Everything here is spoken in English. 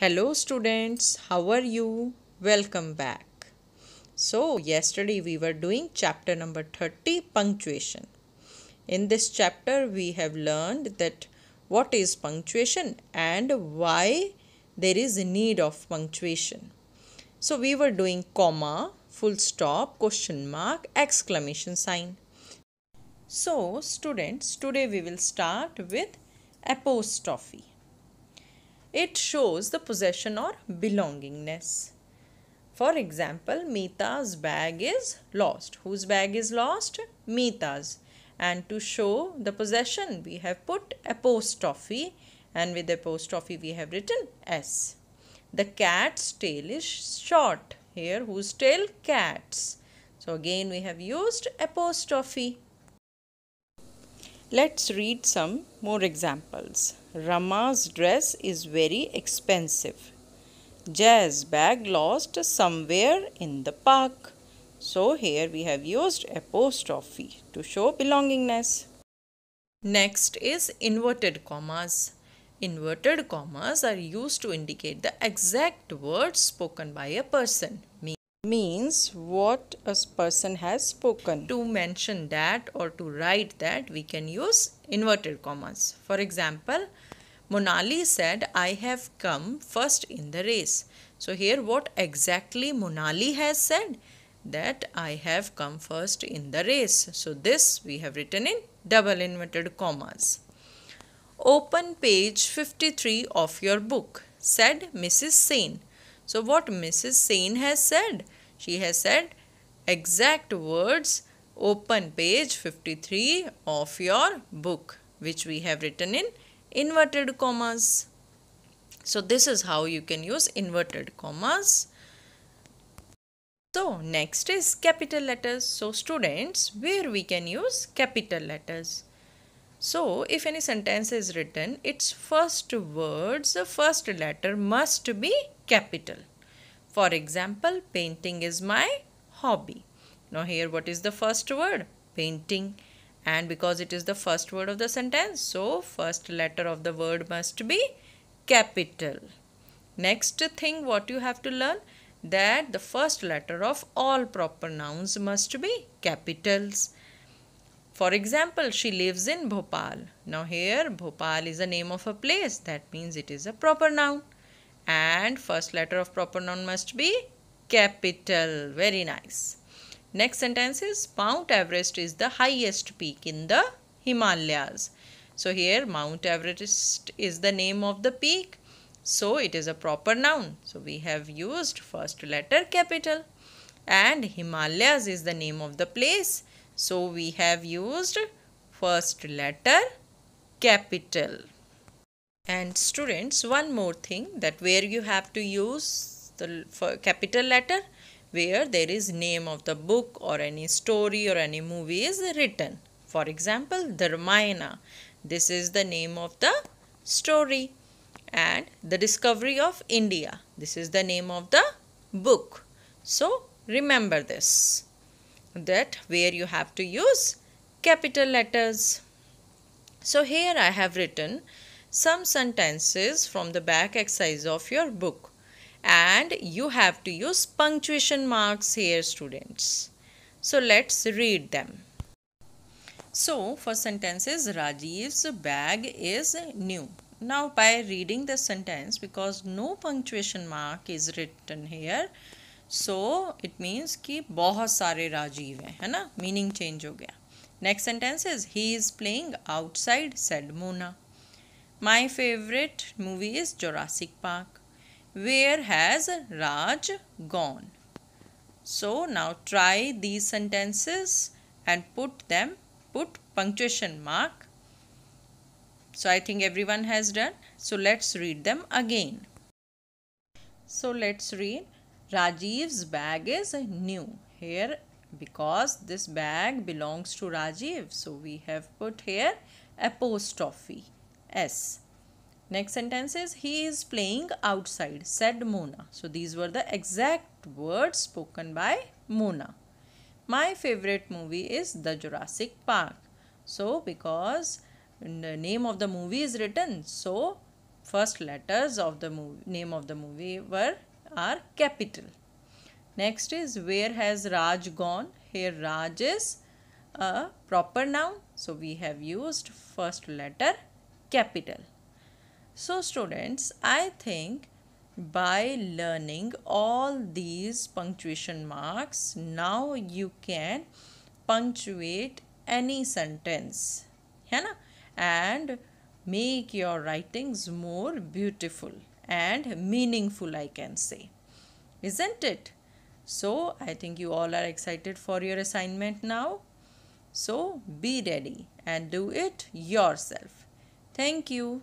Hello students, how are you? Welcome back. So, yesterday we were doing chapter number 30 punctuation. In this chapter we have learned that what is punctuation and why there is a need of punctuation. So, we were doing comma, full stop, question mark, exclamation sign. So, students, today we will start with apostrophe. It shows the possession or belongingness. For example, Mita's bag is lost. Whose bag is lost? Mita's. And to show the possession, we have put apostrophe and with apostrophe we have written S. The cat's tail is short. Here, whose tail? Cat's. So, again we have used apostrophe. Let's read some more examples. Rama's dress is very expensive. Jazz bag lost somewhere in the park. So here we have used apostrophe to show belongingness. Next is inverted commas. Inverted commas are used to indicate the exact words spoken by a person means what a person has spoken. To mention that or to write that, we can use inverted commas. For example, Monali said, I have come first in the race. So, here what exactly Monali has said? That I have come first in the race. So, this we have written in double inverted commas. Open page 53 of your book, said Mrs. Sane. So, what Mrs. Sane has said? She has said exact words open page 53 of your book which we have written in inverted commas. So this is how you can use inverted commas. So next is capital letters. So students where we can use capital letters. So if any sentence is written its first words the first letter must be capital. For example, painting is my hobby. Now here what is the first word? Painting. And because it is the first word of the sentence, so first letter of the word must be capital. Next thing what you have to learn that the first letter of all proper nouns must be capitals. For example, she lives in Bhopal. Now here Bhopal is the name of a place. That means it is a proper noun and first letter of proper noun must be capital. Very nice. Next sentence is Mount Everest is the highest peak in the Himalayas. So here Mount Everest is the name of the peak. So it is a proper noun. So we have used first letter capital. And Himalayas is the name of the place. So we have used first letter capital. And students, one more thing that where you have to use the capital letter where there is name of the book or any story or any movie is written. For example, the Ramayana. This is the name of the story. And the discovery of India. This is the name of the book. So, remember this. That where you have to use capital letters. So, here I have written some sentences from the back exercise of your book and you have to use punctuation marks here students. So let's read them. So for sentences Rajiv's bag is new. Now by reading the sentence because no punctuation mark is written here so it means कि बहुत सारे राजीव हैं है ना meaning change हो गया next sentence is he is playing outside said Mona my favorite movie is Jurassic Park. Where has Raj gone? So now try these sentences and put them, put punctuation mark. So I think everyone has done. So let's read them again. So let's read. Rajiv's bag is new. Here because this bag belongs to Rajiv. So we have put here apostrophe. S. Next sentence is he is playing outside said Mona. So these were the exact words spoken by Mona. My favorite movie is The Jurassic Park. So because the name of the movie is written so first letters of the movie, name of the movie were are capital. Next is where has Raj gone? Here Raj is a proper noun. So we have used first letter capital. So students, I think by learning all these punctuation marks, now you can punctuate any sentence. है ना? And make your writings more beautiful and meaningful, I can say. Isn't it? So, I think you all are excited for your assignment now. So, be ready and do it yourself. Thank you.